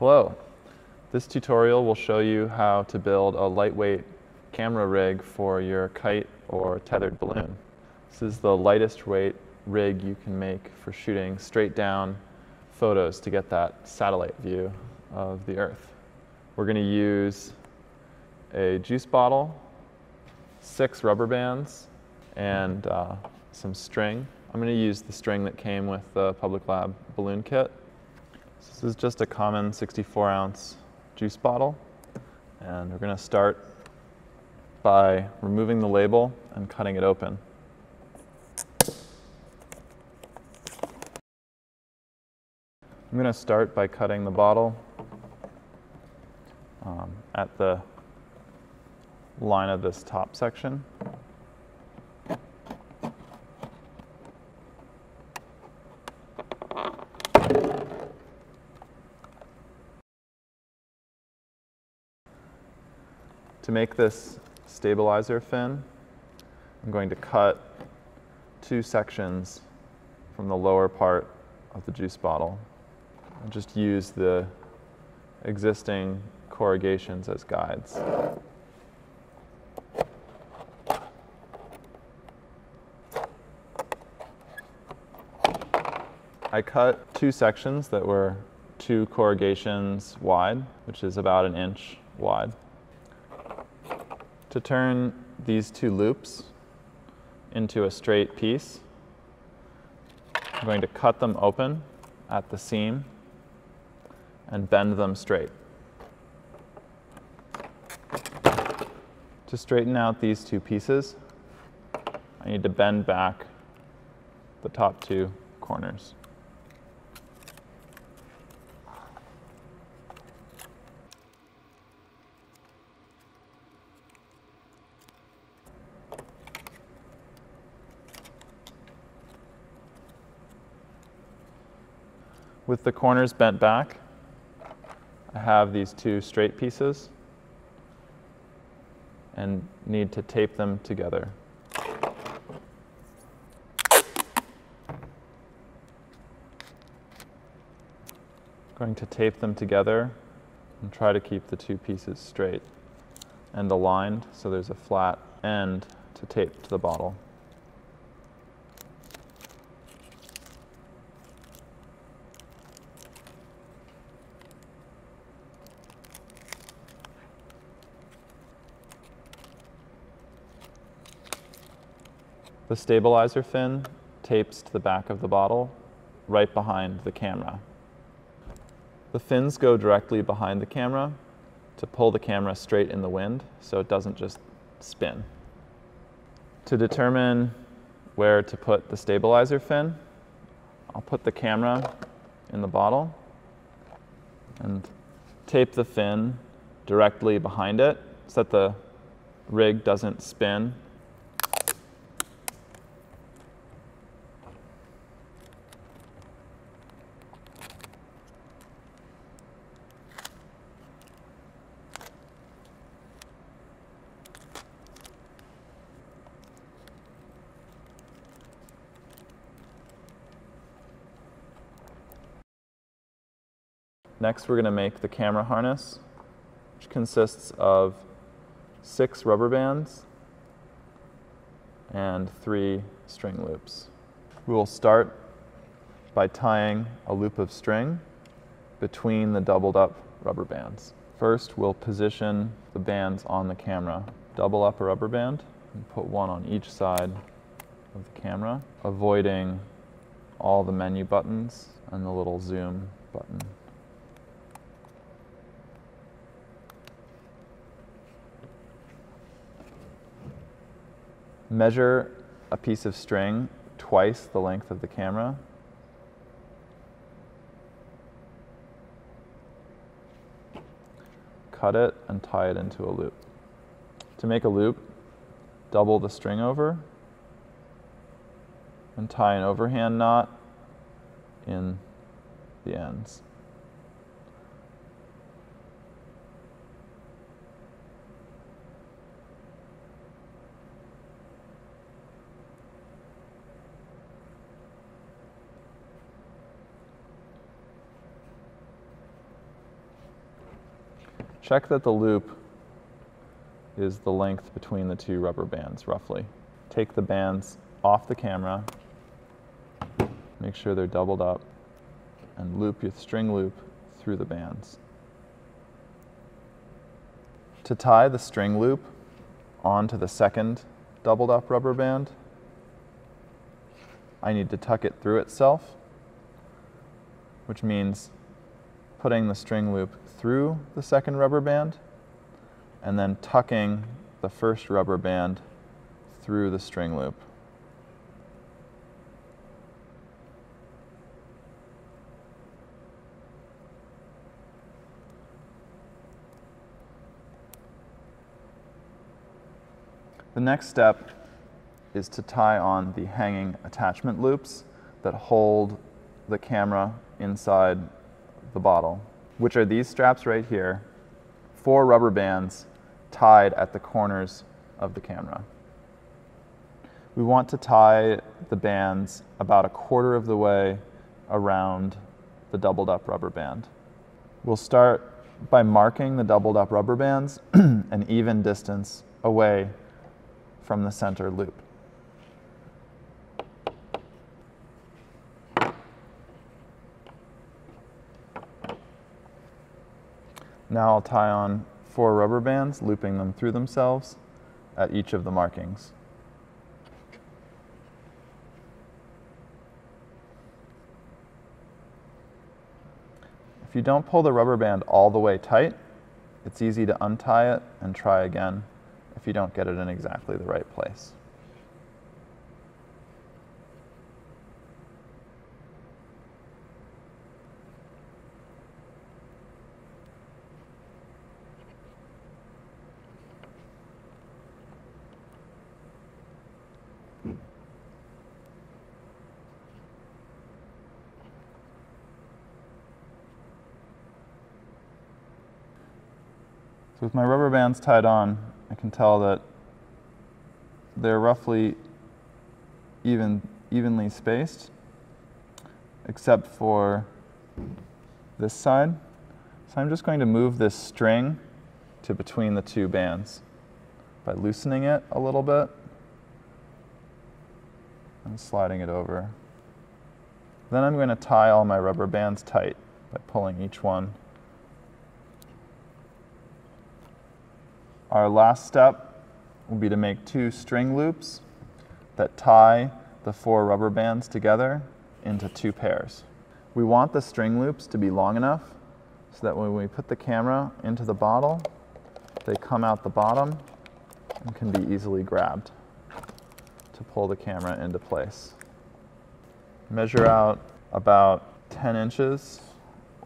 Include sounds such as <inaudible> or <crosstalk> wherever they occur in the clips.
Hello. This tutorial will show you how to build a lightweight camera rig for your kite or tethered balloon. This is the lightest weight rig you can make for shooting straight down photos to get that satellite view of the Earth. We're going to use a juice bottle, six rubber bands, and uh, some string. I'm going to use the string that came with the Public Lab balloon kit. This is just a common 64 ounce juice bottle. And we're going to start by removing the label and cutting it open. I'm going to start by cutting the bottle um, at the line of this top section. To make this stabilizer fin, I'm going to cut two sections from the lower part of the juice bottle. and just use the existing corrugations as guides. I cut two sections that were two corrugations wide, which is about an inch wide. To turn these two loops into a straight piece, I'm going to cut them open at the seam and bend them straight. To straighten out these two pieces, I need to bend back the top two corners. With the corners bent back, I have these two straight pieces and need to tape them together. Going to tape them together and try to keep the two pieces straight and aligned so there's a flat end to tape to the bottle. The stabilizer fin tapes to the back of the bottle right behind the camera. The fins go directly behind the camera to pull the camera straight in the wind so it doesn't just spin. To determine where to put the stabilizer fin, I'll put the camera in the bottle and tape the fin directly behind it so that the rig doesn't spin Next, we're going to make the camera harness, which consists of six rubber bands and three string loops. We will start by tying a loop of string between the doubled up rubber bands. First, we'll position the bands on the camera. Double up a rubber band and put one on each side of the camera, avoiding all the menu buttons and the little zoom button. Measure a piece of string twice the length of the camera. Cut it and tie it into a loop. To make a loop, double the string over and tie an overhand knot in the ends. Check that the loop is the length between the two rubber bands, roughly. Take the bands off the camera, make sure they're doubled up, and loop your string loop through the bands. To tie the string loop onto the second doubled up rubber band, I need to tuck it through itself, which means putting the string loop through the second rubber band and then tucking the first rubber band through the string loop. The next step is to tie on the hanging attachment loops that hold the camera inside the bottle, which are these straps right here, four rubber bands tied at the corners of the camera. We want to tie the bands about a quarter of the way around the doubled up rubber band. We'll start by marking the doubled up rubber bands <clears throat> an even distance away from the center loop. Now I'll tie on four rubber bands, looping them through themselves at each of the markings. If you don't pull the rubber band all the way tight, it's easy to untie it and try again if you don't get it in exactly the right place. So with my rubber bands tied on, I can tell that they're roughly even, evenly spaced, except for this side. So I'm just going to move this string to between the two bands by loosening it a little bit and sliding it over. Then I'm going to tie all my rubber bands tight by pulling each one Our last step will be to make two string loops that tie the four rubber bands together into two pairs. We want the string loops to be long enough so that when we put the camera into the bottle, they come out the bottom and can be easily grabbed to pull the camera into place. Measure out about 10 inches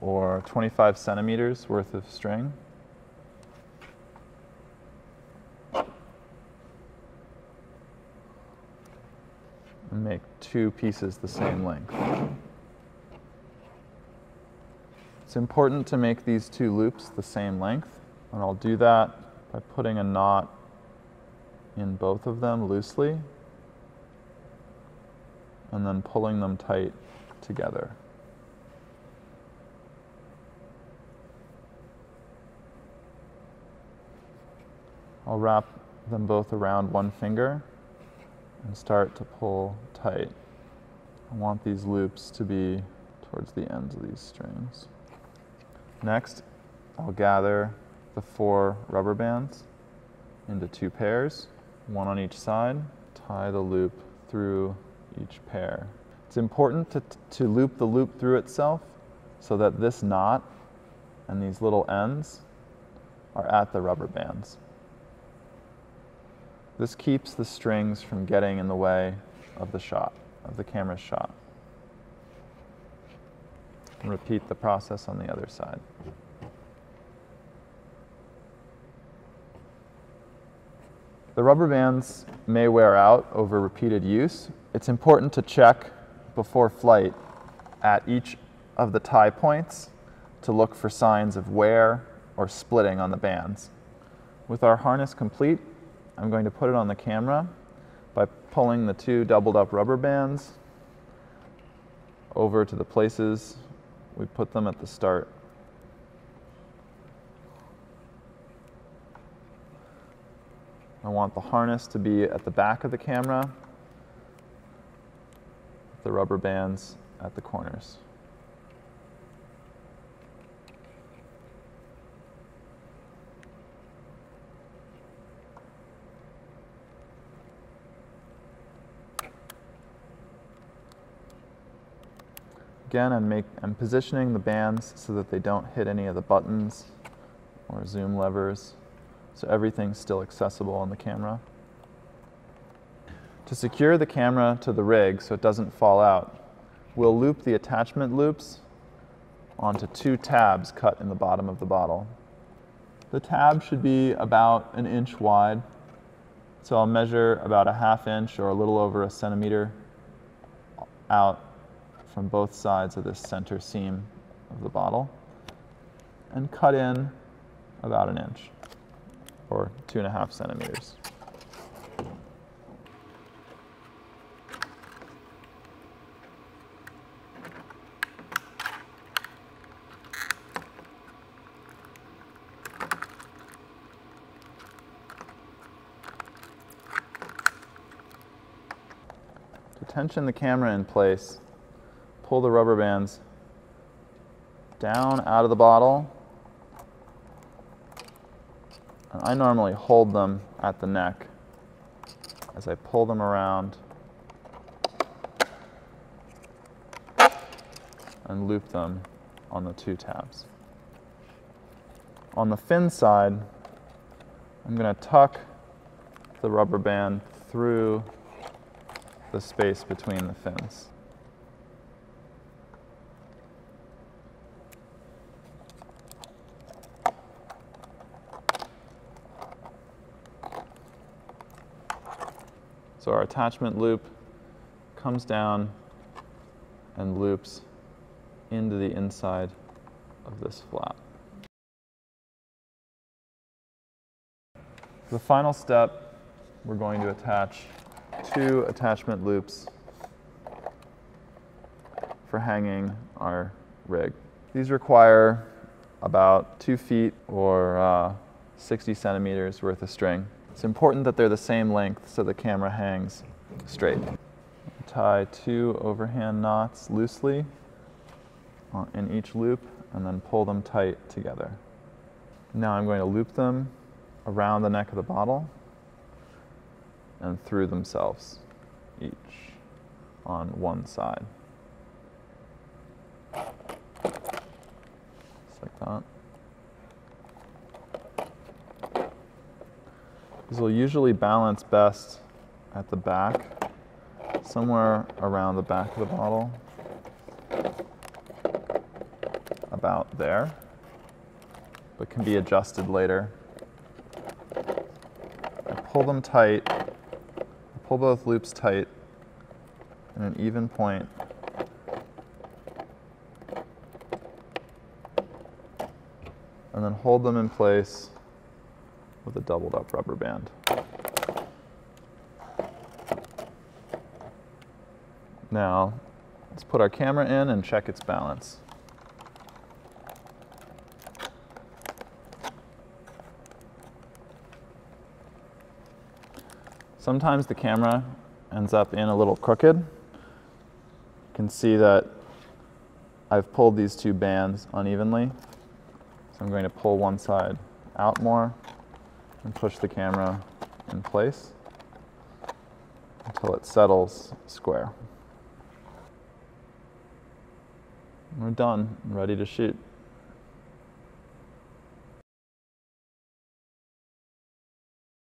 or 25 centimeters worth of string. Make two pieces the same length. It's important to make these two loops the same length, and I'll do that by putting a knot in both of them loosely and then pulling them tight together. I'll wrap them both around one finger and start to pull tight. I want these loops to be towards the ends of these strings. Next, I'll gather the four rubber bands into two pairs, one on each side, tie the loop through each pair. It's important to, to loop the loop through itself so that this knot and these little ends are at the rubber bands. This keeps the strings from getting in the way of the shot, of the camera's shot. And repeat the process on the other side. The rubber bands may wear out over repeated use. It's important to check before flight at each of the tie points to look for signs of wear or splitting on the bands. With our harness complete, I'm going to put it on the camera by pulling the two doubled up rubber bands over to the places we put them at the start. I want the harness to be at the back of the camera, the rubber bands at the corners. Again, I'm, make, I'm positioning the bands so that they don't hit any of the buttons or zoom levers, so everything's still accessible on the camera. To secure the camera to the rig so it doesn't fall out, we'll loop the attachment loops onto two tabs cut in the bottom of the bottle. The tab should be about an inch wide, so I'll measure about a half inch or a little over a centimeter out from both sides of this center seam of the bottle and cut in about an inch or two and a half centimeters. To tension the camera in place, pull the rubber bands down out of the bottle. And I normally hold them at the neck as I pull them around and loop them on the two tabs. On the fin side, I'm going to tuck the rubber band through the space between the fins. So our attachment loop comes down and loops into the inside of this flap. The final step, we're going to attach two attachment loops for hanging our rig. These require about two feet or uh, 60 centimeters worth of string. It's important that they're the same length so the camera hangs straight. Tie two overhand knots loosely in each loop and then pull them tight together. Now I'm going to loop them around the neck of the bottle and through themselves, each on one side. Just like that. These will usually balance best at the back, somewhere around the back of the bottle, about there, but can be adjusted later. I pull them tight, I pull both loops tight in an even point. And then hold them in place with a doubled up rubber band. Now, let's put our camera in and check its balance. Sometimes the camera ends up in a little crooked. You can see that I've pulled these two bands unevenly. So I'm going to pull one side out more and push the camera in place until it settles square. We're done, ready to shoot.